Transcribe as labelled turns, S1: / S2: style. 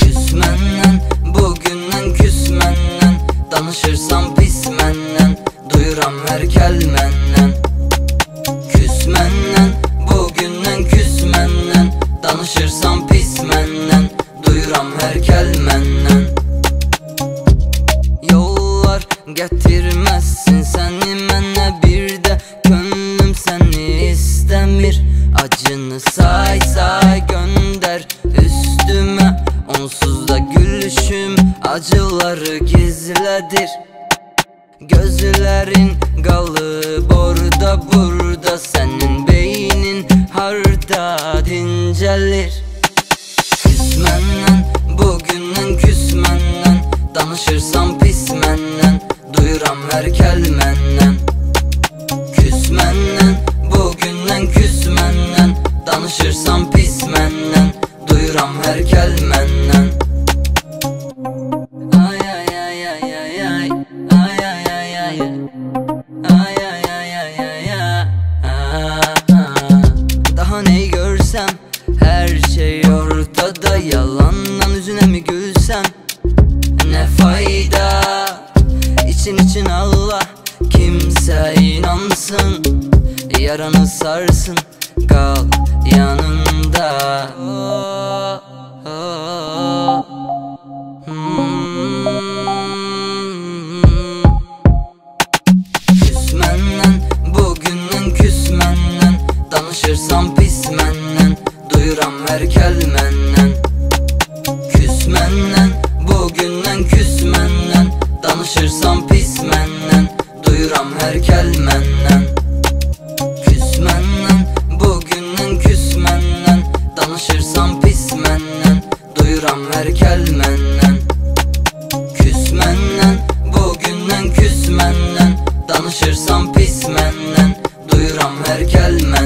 S1: Küsmenden, bugünden küsmenden Danışırsam pismenden Duyuram her kelmenden Küsmenden, bugünden küsmenden Danışırsam pismenden Duyuram her kelmenden Yollar getir getirmezsin seni mənə bir de Könlüm seni istemir Acını say say gönder. Üstüme Onsuz da gülüşüm acıları gizledir. Gözlerin kalıp orada burada. Senin beynin harda dincelir Duyuram her kelmenden Küsmenden bugünden küsmenden Danışırsam pis menden Duyuram her kelmenden Ay ay ay ay. Ay ay Ay ay ay. Ay ay Ay ay ay ay ay Yaranı sarsın Kal. Hmm. Küsmenden bugünden küsmenden Danışırsam pis menden Duyuram her kelmenden Küsmenden bugünden küsmenden Danışırsam pis menden Duyuram her kelmenden küsmenden Danışırsam pis menden Duyuram her kelmenden